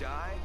die,